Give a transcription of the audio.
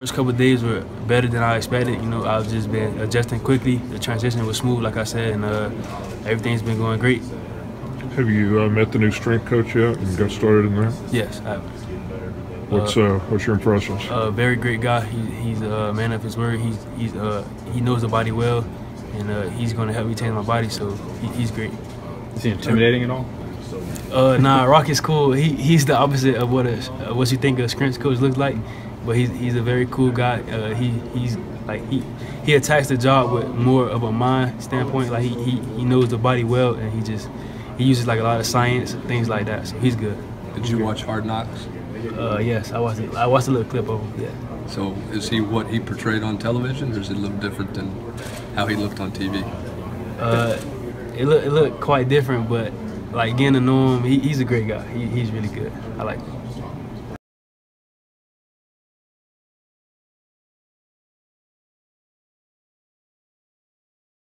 First couple days were better than I expected. You know, I've just been adjusting quickly. The transition was smooth, like I said, and uh, everything's been going great. Have you uh, met the new strength coach yet and got started in there? Yes, I, have. What's uh, what's your impressions? a very great guy. He, he's a man of his word. He's, he's uh, he knows the body well, and uh, he's going to help me change my body. So he, he's great. Is he intimidating at all? Uh, nah, Rock is cool. He he's the opposite of what a uh, what you think a strength coach looks like, but he's he's a very cool guy. Uh, he he's like he he attacks the job with more of a mind standpoint. Like he, he he knows the body well, and he just he uses like a lot of science and things like that. So he's good. Did you watch Hard Knocks? Uh, yes, I watched it. I watched a little clip of him. Yeah. So is he what he portrayed on television, or is it a little different than how he looked on TV? Uh, it looked it looked quite different, but like getting to know him, he, he's a great guy. He, he's really good. I like him.